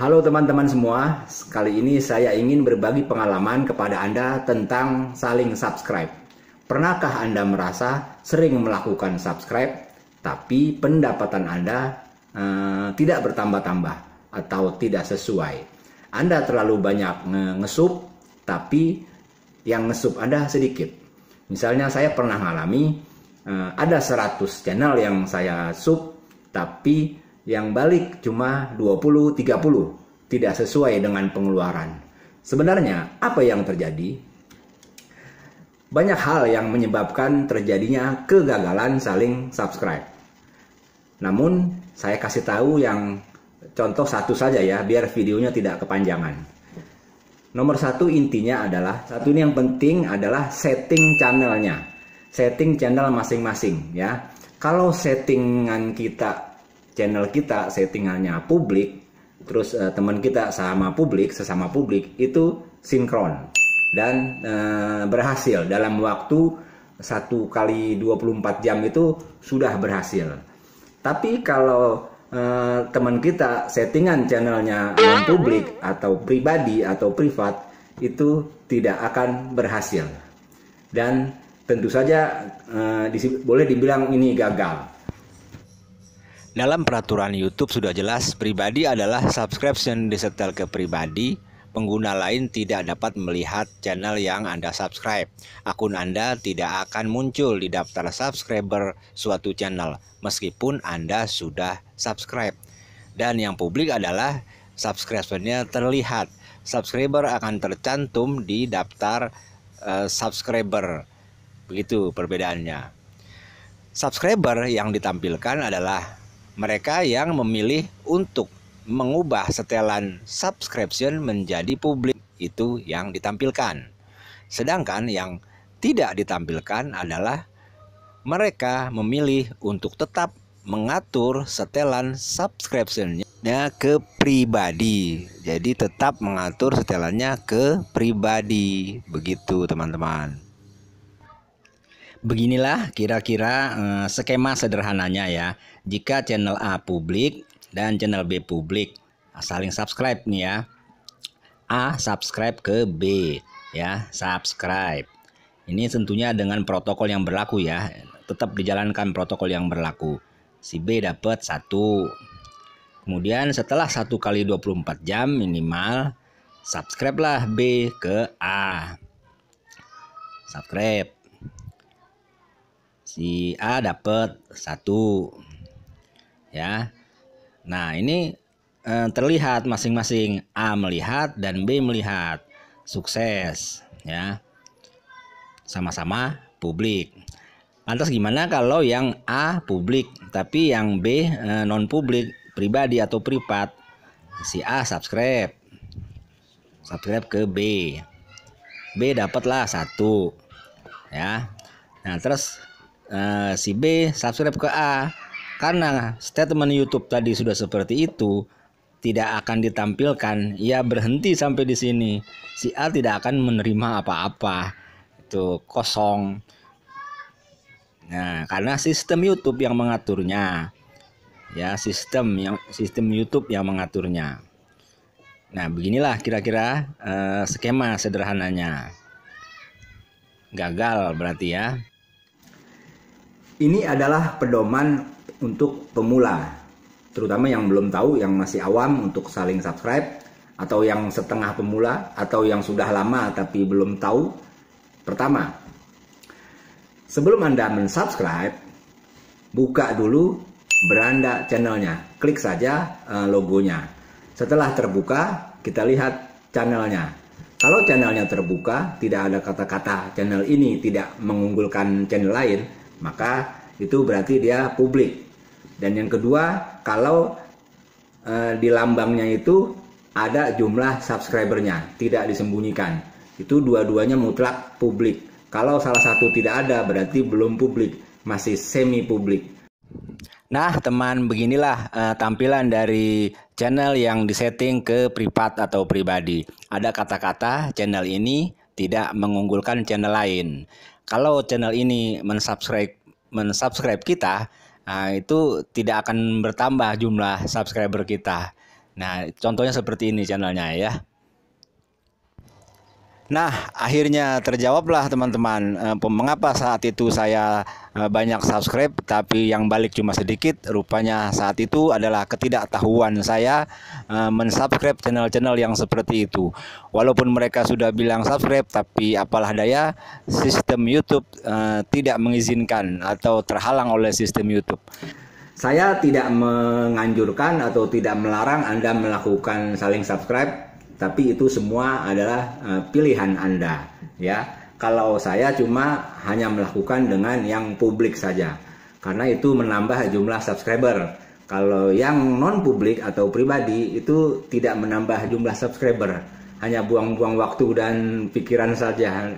Halo teman-teman semua, kali ini saya ingin berbagi pengalaman kepada Anda tentang saling subscribe. Pernahkah Anda merasa sering melakukan subscribe, tapi pendapatan Anda eh, tidak bertambah-tambah atau tidak sesuai? Anda terlalu banyak ngesup, tapi yang ngesup Anda sedikit. Misalnya saya pernah mengalami eh, ada 100 channel yang saya sub, tapi yang balik cuma 20 30 tidak sesuai dengan pengeluaran. Sebenarnya apa yang terjadi? Banyak hal yang menyebabkan terjadinya kegagalan saling subscribe. Namun saya kasih tahu yang contoh satu saja ya biar videonya tidak kepanjangan. Nomor satu intinya adalah satu ini yang penting adalah setting channelnya, setting channel masing-masing ya. Kalau settingan kita channel kita settingannya publik, terus uh, teman kita sama publik, sesama publik itu sinkron. Dan uh, berhasil. Dalam waktu satu kali 24 jam itu sudah berhasil. Tapi kalau uh, teman kita settingan channelnya non publik atau pribadi atau privat itu tidak akan berhasil. Dan tentu saja uh, boleh dibilang ini gagal dalam peraturan YouTube sudah jelas pribadi adalah subscription disetel ke pribadi. Pengguna lain tidak dapat melihat channel yang Anda subscribe. Akun Anda tidak akan muncul di daftar subscriber suatu channel meskipun Anda sudah subscribe. Dan yang publik adalah subscriptionnya terlihat. Subscriber akan tercantum di daftar uh, subscriber. Begitu perbedaannya. Subscriber yang ditampilkan adalah mereka yang memilih untuk mengubah setelan subscription menjadi publik itu yang ditampilkan. Sedangkan yang tidak ditampilkan adalah mereka memilih untuk tetap mengatur setelan subscriptionnya ke pribadi. Jadi tetap mengatur setelannya ke pribadi. Begitu teman-teman. Beginilah kira-kira eh, skema sederhananya ya. Jika channel A publik dan channel B publik, nah, saling subscribe nih ya. A subscribe ke B ya, subscribe. Ini tentunya dengan protokol yang berlaku ya. Tetap dijalankan protokol yang berlaku. Si B dapat satu. Kemudian setelah satu kali 24 jam minimal subscribe lah B ke A. Subscribe si A dapat satu. Ya. Nah ini eh, terlihat masing-masing A melihat dan B melihat. Sukses ya. Sama-sama publik. Lantas gimana kalau yang A publik tapi yang B eh, non publik pribadi atau privat? Si A subscribe. Subscribe ke B. B dapatlah satu ya. Nah terus uh, si B subscribe ke A. Karena statement YouTube tadi sudah seperti itu tidak akan ditampilkan. Ya berhenti sampai di sini. Si A tidak akan menerima apa-apa. Itu kosong. Nah karena sistem YouTube yang mengaturnya. Ya sistem yang sistem YouTube yang mengaturnya. Nah beginilah kira-kira uh, skema sederhananya. Gagal berarti ya ini adalah pedoman untuk pemula, terutama yang belum tahu, yang masih awam untuk saling subscribe, atau yang setengah pemula, atau yang sudah lama tapi belum tahu. Pertama, sebelum Anda mensubscribe, buka dulu beranda channelnya, klik saja eh, logonya. Setelah terbuka, kita lihat channelnya. Kalau channelnya terbuka, tidak ada kata-kata channel ini tidak mengunggulkan channel lain, maka itu berarti dia publik. Dan yang kedua, kalau e, di lambangnya itu ada jumlah subscribernya, tidak disembunyikan. Itu dua-duanya mutlak publik. Kalau salah satu tidak ada, berarti belum publik, masih semi publik. Nah, teman, beginilah uh, tampilan dari channel yang disetting ke privat atau pribadi. Ada kata-kata channel ini tidak mengunggulkan channel lain kalau channel ini mensubscribe mensubscribe kita, nah itu tidak akan bertambah jumlah subscriber kita. Nah, contohnya seperti ini channelnya ya. Nah, akhirnya terjawablah teman-teman eh, mengapa saat itu saya eh, banyak subscribe tapi yang balik cuma sedikit. Rupanya saat itu adalah ketidaktahuan saya eh, mensubscribe channel-channel yang seperti itu. Walaupun mereka sudah bilang subscribe tapi apalah daya sistem YouTube tidak mengizinkan atau terhalang oleh sistem YouTube. Saya tidak menganjurkan atau tidak melarang Anda melakukan saling subscribe tapi itu semua adalah uh, pilihan Anda ya. Kalau saya cuma hanya melakukan dengan yang publik saja karena itu menambah jumlah subscriber. Kalau yang non publik atau pribadi itu tidak menambah jumlah subscriber, hanya buang-buang waktu dan pikiran saja.